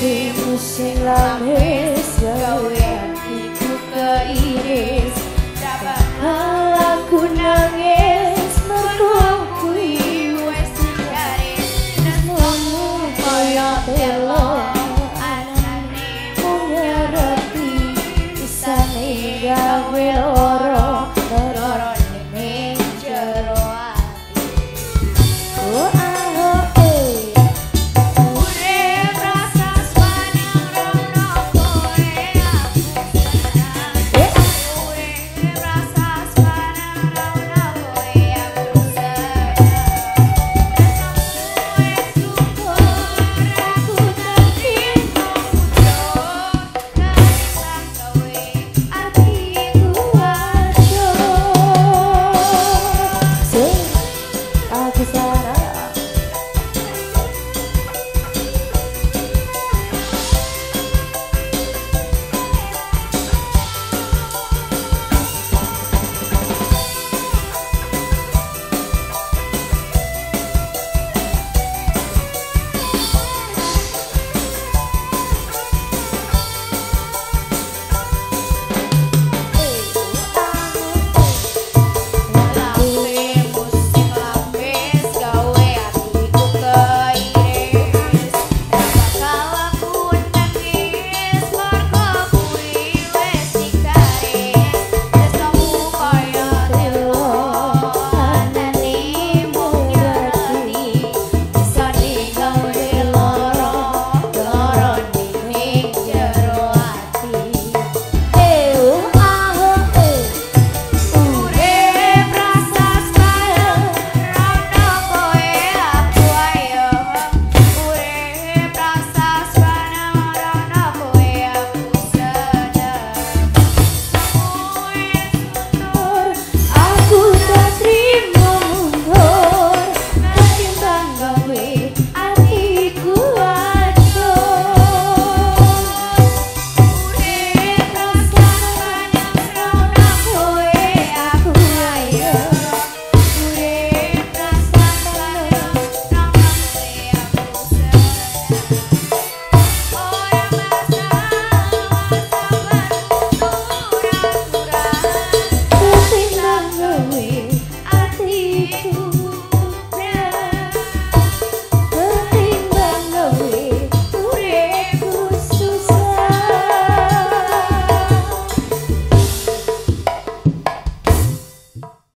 Sipu sing lamis Gawe hatiku keiris Dapat aku nangis Merkuaku iwes Nangis Nangis Nangis